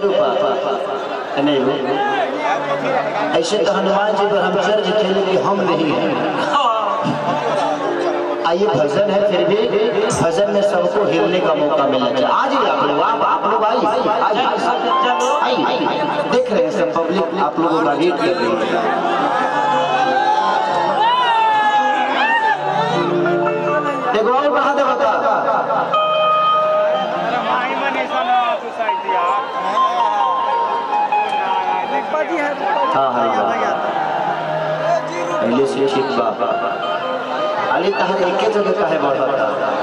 रूपा। नहीं ऐसे तो हनुमान जी पर हम चर्च खेले कि हम नहीं हैं। आइए भजन है फिर भी। भजन में सबको हिलने का मौका मिलना चाहिए। आज ही आप लोग आप आप लोग आइए आइए। आइए। देख रहे हैं सब पब्लिक आप लोगों का वेट कर रही है। हाँ हाँ हाँ। इंग्लिश ठीक बाबा। अली तहर एके जगह कहे बढ़ता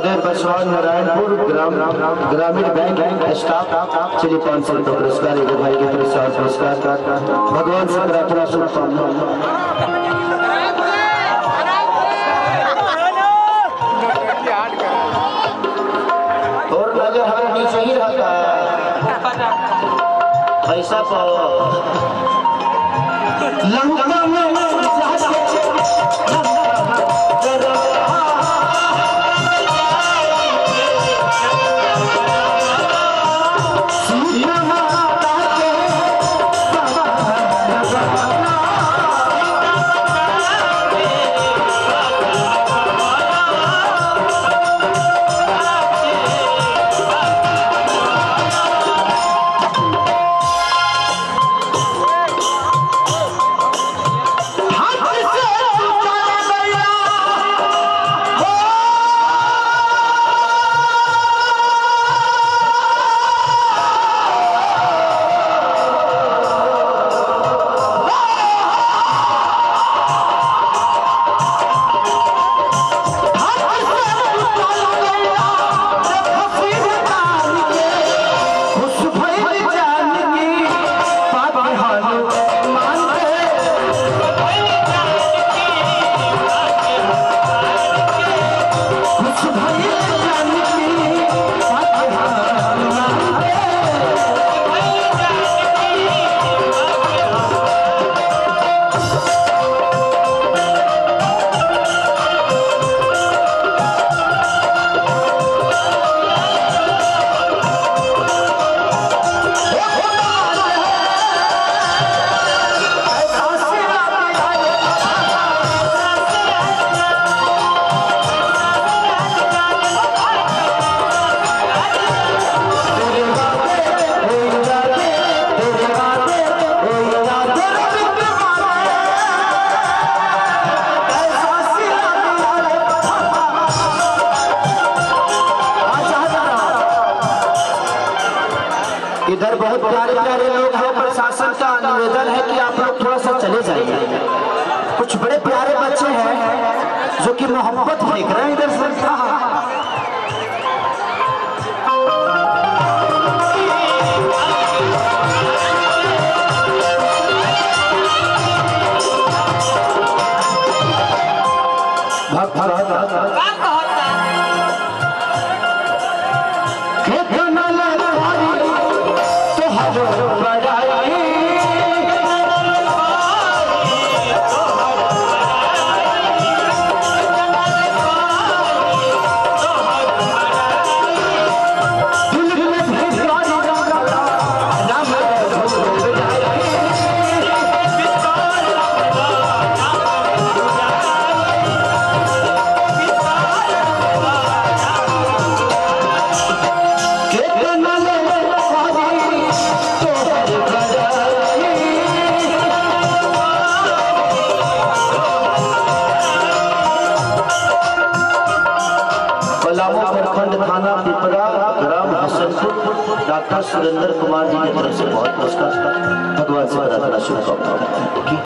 नारायणपुर ग्राम ग्रामीण बैंक स्टाफ चलिए पाँच सौ पुरस्कार एगो भाई के से पुरस्कार भगवान से प्रार्थना शुभकामना पैसा पाओ लंका में इधर बहुत प्यारे प्यारे लोग हैं प्रशासन का निवेदन है कि आप लोग थोड़ा सा चले जाइए। कुछ बड़े प्यारे बच्चे हैं जो कि मोहब्बत फेंक रहे हैं। इधर से थाना पिपरा ग्राम हसनपुर डॉक्टर सुरेंद्र कुमार जी की तरफ़ से बहुत पुरस्कार भगवान से प्रार्थना शुभकामनाएँ